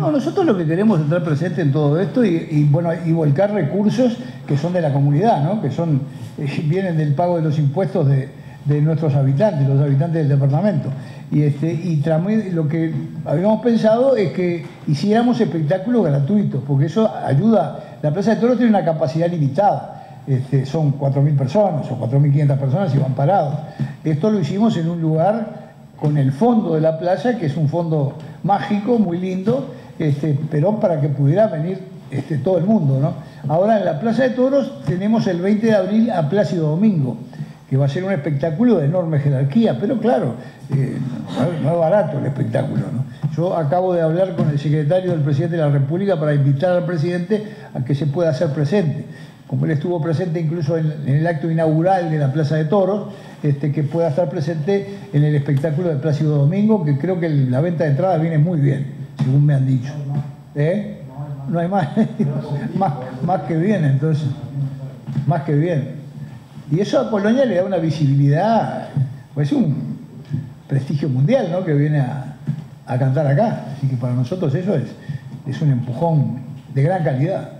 No, nosotros lo que queremos es estar presente en todo esto y, bueno, y volcar recursos que son de la comunidad, ¿no? que son, eh, vienen del pago de los impuestos de, nuestros habitantes, los habitantes del departamento. Y, este, y lo que habíamos pensado es que hiciéramos espectáculos gratuitos, porque eso ayuda. La Plaza de Toros tiene una capacidad limitada. Este, son 4.000 personas o 4.500 personas y van parados. Esto lo hicimos en un lugar con el fondo de la playa, que es un fondo mágico, muy lindo, este, pero para que pudiera venir este, todo el mundo. ¿no? Ahora en la Plaza de Toros tenemos el 20 de abril a Plácido Domingo, que va a ser un espectáculo de enorme jerarquía, pero claro, eh, no es barato el espectáculo. Yo acabo de hablar con el secretario del presidente de la República para invitar al presidente a que se pueda hacer presente como él estuvo presente incluso en, el acto inaugural de la Plaza de Toros, este, que pueda estar presente en el espectáculo de Plácido Domingo, que creo que la venta de entradas viene muy bien, según me han dicho. ¿Eh? No hay más. más, más que bien, entonces. Más que bien. Y eso a Polonia le da una visibilidad, pues un prestigio mundial, ¿no? Que viene a, a cantar acá. Así que para nosotros eso es, es un empujón de gran calidad.